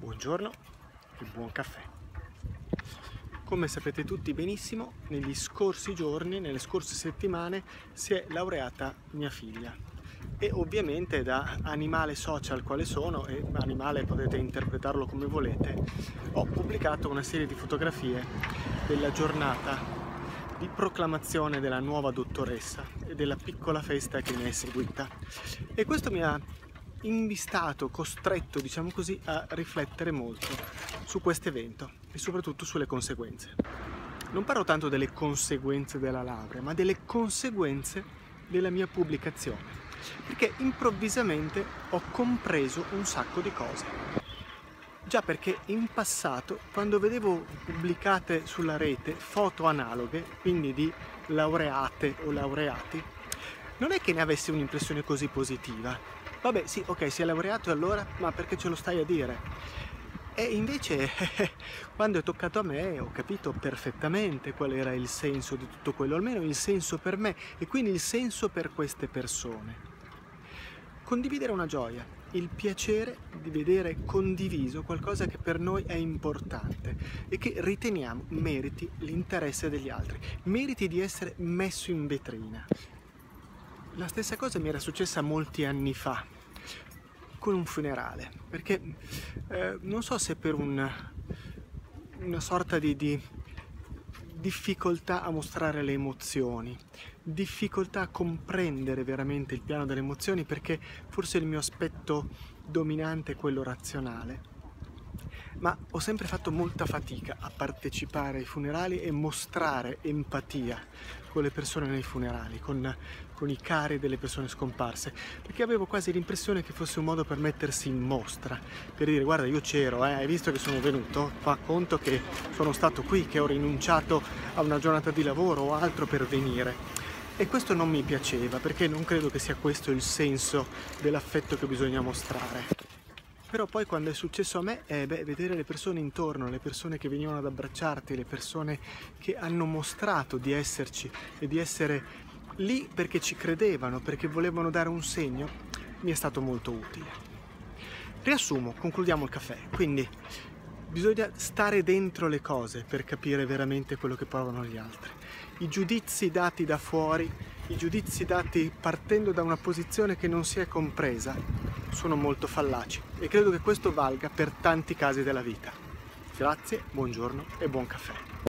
Buongiorno e buon caffè. Come sapete tutti benissimo, negli scorsi giorni, nelle scorse settimane, si è laureata mia figlia. E ovviamente da animale social quale sono, e animale potete interpretarlo come volete, ho pubblicato una serie di fotografie della giornata di proclamazione della nuova dottoressa e della piccola festa che ne è seguita. E questo mi ha invistato, costretto, diciamo così, a riflettere molto su questo evento e soprattutto sulle conseguenze. Non parlo tanto delle conseguenze della laurea, ma delle conseguenze della mia pubblicazione, perché improvvisamente ho compreso un sacco di cose. Già perché in passato, quando vedevo pubblicate sulla rete foto analoghe, quindi di laureate o laureati, non è che ne avessi un'impressione così positiva, Vabbè, sì, ok, si è laureato e allora? Ma perché ce lo stai a dire? E invece, quando è toccato a me, ho capito perfettamente qual era il senso di tutto quello, almeno il senso per me e quindi il senso per queste persone. Condividere una gioia, il piacere di vedere condiviso qualcosa che per noi è importante e che riteniamo meriti l'interesse degli altri, meriti di essere messo in vetrina. La stessa cosa mi era successa molti anni fa con un funerale, perché eh, non so se per un, una sorta di, di difficoltà a mostrare le emozioni, difficoltà a comprendere veramente il piano delle emozioni perché forse il mio aspetto dominante è quello razionale. Ma ho sempre fatto molta fatica a partecipare ai funerali e mostrare empatia con le persone nei funerali, con, con i cari delle persone scomparse, perché avevo quasi l'impressione che fosse un modo per mettersi in mostra, per dire guarda io c'ero, eh, hai visto che sono venuto, fa conto che sono stato qui, che ho rinunciato a una giornata di lavoro o altro per venire. E questo non mi piaceva perché non credo che sia questo il senso dell'affetto che bisogna mostrare. Però poi quando è successo a me, eh, beh, vedere le persone intorno, le persone che venivano ad abbracciarti, le persone che hanno mostrato di esserci e di essere lì perché ci credevano, perché volevano dare un segno, mi è stato molto utile. Riassumo, concludiamo il caffè. Quindi bisogna stare dentro le cose per capire veramente quello che provano gli altri. I giudizi dati da fuori, i giudizi dati partendo da una posizione che non si è compresa, sono molto fallaci e credo che questo valga per tanti casi della vita. Grazie, buongiorno e buon caffè.